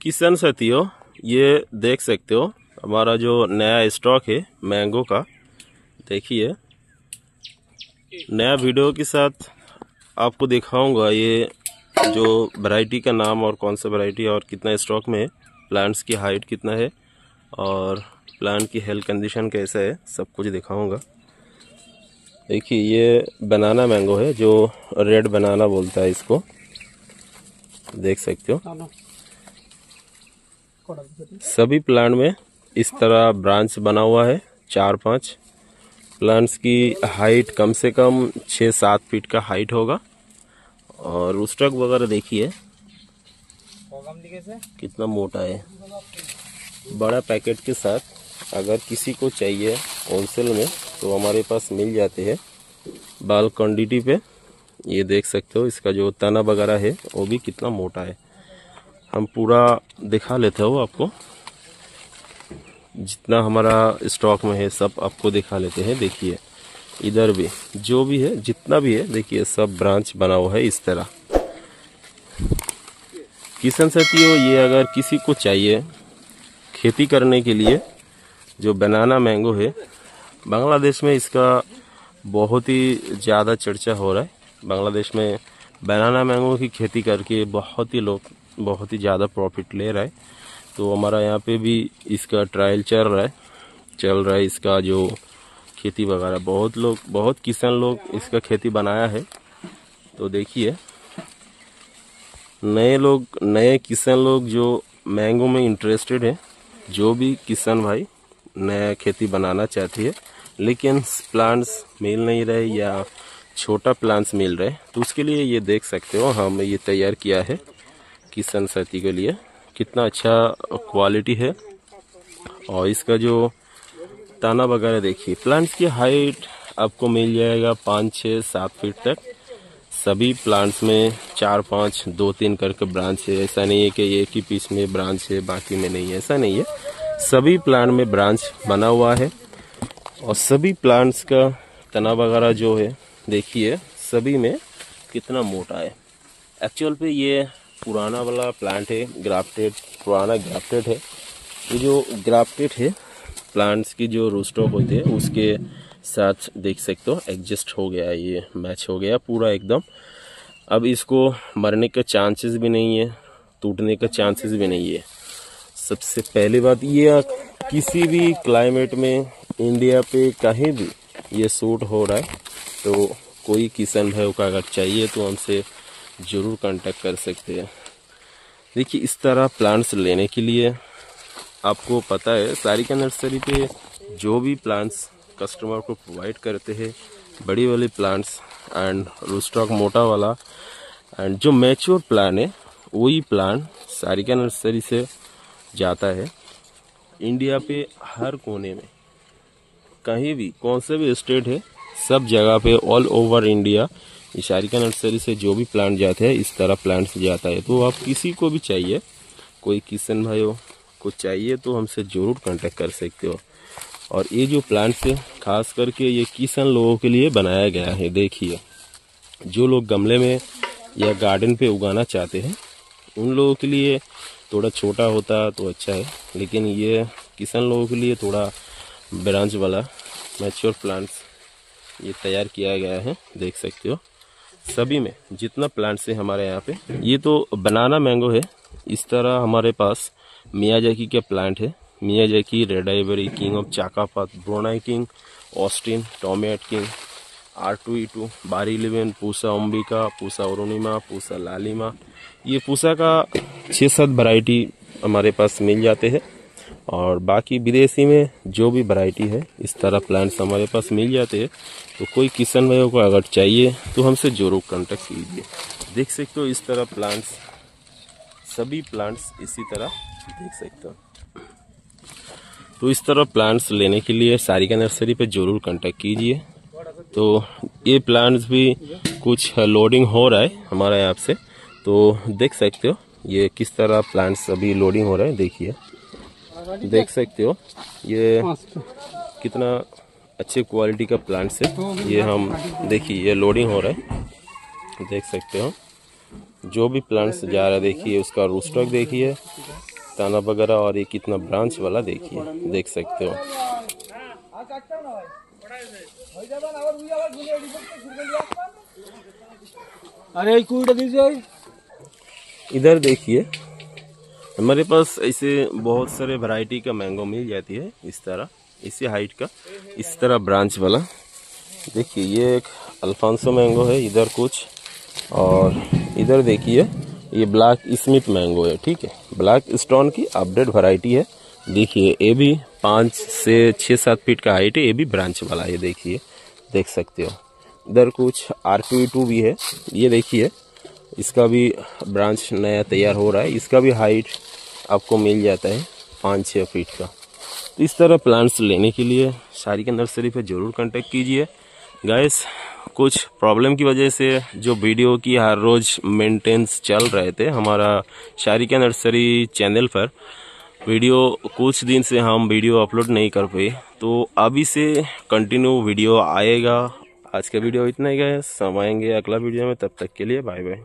किशन साथियों ये देख सकते हो, हमारा जो नया स्टॉक है मैंगो का, देखिए। नया वीडियो के साथ आपको दिखाऊँगा ये जो वैरायटी का नाम और कौन सा वैरायटी और कितना स्टॉक में है प्लांट्स की हाइट कितना है और प्लांट की हेल्थ कंडीशन कैसा है, सब कुछ दिखाऊँगा। देखिए, ये बनाना मैंगो है, जो रेड बनाना बोलता है इसको। देख सकते हो। सभी प्लांट में इस तरह ब्रांच बना हुआ है, चार पाँच। प्लांट्स की हाइट कम से कम छः सात फीट का हाइट होगा। और रूस्टक वगैरह देखिए। कितना मोटा है। बड़ा पैकेट के साथ अगर किसी को चाहिए होलसेल में तो हमारे पास मिल जाते हैं। बाल क्वान्टिटी पे, ये देख सकते हो, इसका जो तना वगैरह है, वो भी कितना मोटा है। हम पूरा दिखा लेते हो आपको। जितना हमारा स्टॉक में है, सब आपको दिखा लेते हैं। देखिए, इधर भी, जो भी है, जितना भी है, देखिए, सब ब्रांच बना हुआ है इस तरह। किसान साथियों ये अगर किसी को चाहिए खेती करने के लिए, जो बनाना मैंगो है, बांग्लादेश में इसका बहुत ही ज़्यादा चर्चा हो रहा है। बांग्लादेश में बनाना मैंगो की खेती करके बहुत ही लोग बहुत ही ज़्यादा प्रॉफिट ले रहा है। तो हमारा यहाँ पे भी इसका ट्रायल चल रहा है। चल रहा है इसका जो खेती वगैरह। बहुत लोग, बहुत किसान लोग इसका खेती बनाया है। तो देखिए, नए लोग, नए किसान लोग जो मैंगो में इंटरेस्टेड है, जो भी किसान भाई नया खेती बनाना चाहती है, लेकिन प्लांट्स मिल नहीं रहे या छोटा प्लांट्स मिल रहे तो उसके लिए ये देख सकते हो हम ये तैयार किया है। किसान साथी के लिए कितना अच्छा क्वालिटी है। और इसका जो ताना वगैरह देखिए प्लांट्स की हाइट आपको मिल जाएगा पाँच छः सात फीट तक। सभी प्लांट्स में चार, पाँच, दो, तीन करके ब्रांच है। ऐसा नहीं है कि एक ही पीस में ब्रांच है, बाकी में नहीं है। ऐसा नहीं है। सभी प्लांट में ब्रांच बना हुआ है। और सभी प्लांट्स का तना वगैरह जो है, देखिए, सभी में कितना मोटा है। एक्चुअल पे ये पुराना वाला प्लांट है ग्राफ्टेड पुराना ग्राफ्टेड है। ये जो ग्राफ्टेड है प्लांट्स की जो रूस्टॉक होते हैं, उसके साथ देख सकते हो एडजस्ट हो गया, ये मैच हो गया पूरा एकदम। अब इसको मरने का चांसेस भी नहीं है, टूटने का चांसेस भी नहीं है। सबसे पहली बात, ये किसी भी क्लाइमेट में इंडिया पे कहीं भी ये सूट हो रहा है तो कोई किसान भाई का अगर चाहिए तो हमसे ज़रूर कांटेक्ट कर सकते हैं। देखिए, इस तरह प्लांट्स लेने के लिए आपको पता है सारिका नर्सरी पे जो भी प्लांट्स कस्टमर को प्रोवाइड करते हैं, बड़ी वाली प्लांट्स एंड रूस्टॉक मोटा वाला एंड जो मैच्योर प्लान है, वही प्लान सारिका नर्सरी से जाता है। इंडिया पे हर कोने में, कहीं भी, कौन से भी स्टेट है, सब जगह पे ऑल ओवर इंडिया इशारिका नर्सरी से जो भी प्लांट जाते हैं, इस तरह प्लांट्स जाता है। तो आप किसी को भी चाहिए, कोई किसान भाई हो कुछ चाहिए तो हमसे ज़रूर कांटेक्ट कर सकते हो। और ये जो प्लांट्स है खास करके ये किसान लोगों के लिए बनाया गया है, देखिए। जो लोग गमले में या गार्डन पे उगाना चाहते हैं, उन लोगों के लिए थोड़ा छोटा होता तो अच्छा है, लेकिन ये किसान लोगों के लिए थोड़ा ब्रांच वाला मैच्योर प्लांट्स ये तैयार किया गया है, देख सकते हो। सभी में, जितना प्लांट्स है हमारे यहाँ पे। ये तो बनाना मैंगो है। इस तरह हमारे पास मियाजाकी के प्लांट है। Miyazaki red ivory king of चाकापात Brunei king Austin टोमेट king R two E two Bari eleven Pusa Ambika Pusa Arunima Pusa Lalima ये पूसा का छः सात वैरायटी हमारे पास मिल जाते हैं। और बाकी विदेशी में जो भी वैरायटी है, इस तरह प्लांट्स हमारे पास मिल जाते हैं। तो कोई किसान भाइयों को अगर चाहिए तो हमसे ज़रूर कांटेक्ट कीजिए। देख सकते हो इस तरह प्लांट्स सभी प्लांट्स इसी तरह देख सकते हो। तो इस तरह प्लांट्स लेने के लिए सारिका नर्सरी पे ज़रूर कांटेक्ट कीजिए। तो ये प्लांट्स भी कुछ लोडिंग हो रहा है हमारे यहाँ से। तो देख सकते हो ये किस तरह प्लांट्स अभी लोडिंग हो रहा है, देखिए। देख सकते हो ये कितना अच्छे क्वालिटी का प्लांट्स है ये हम देखिए ये लोडिंग हो रहा है। देख सकते हो। जो भी प्लांट्स जा रहा है देखिए उसका रूस्टॉक देखिए ताना वगैरह और ये कितना ब्रांच वाला देखिए देख सकते हो। अरे इधर देखिए हमारे पास ऐसे बहुत सारे वैरायटी का मैंगो मिल जाती है इस तरह। इसी हाइट का। इस तरह ब्रांच वाला। देखिए, ये एक अल्फांसो मैंगो है, इधर कुछ। और इधर देखिए, ये ब्लैक स्मिथ मैंगो है, ठीक है? ब्लैक स्टोन की अपडेट वैरायटी है। देखिए, ये भी पाँच से छः सात फीट का हाइट है, ये भी ब्रांच वाला है, देखिए। देख सकते हो। इधर कुछ आरपी टू भी है। ये देखिए, इसका भी ब्रांच नया तैयार हो रहा है। इसका भी हाइट आपको मिल जाता है पाँच छः फीट का। इस तरह प्लांट्स लेने के लिए शारी के नर्सरी पे ज़रूर कांटेक्ट कीजिए। गैस कुछ प्रॉब्लम की वजह से जो वीडियो की हर रोज़ मेंटेनेंस चल रहे थे, हमारा शारी के नर्सरी चैनल पर वीडियो कुछ दिन से हम वीडियो अपलोड नहीं कर पाए। तो अभी से कंटिन्यू वीडियो आएगा। आज का वीडियो इतना ही गया समाएँगे अगला वीडियो में, तब तक के लिए बाय बाय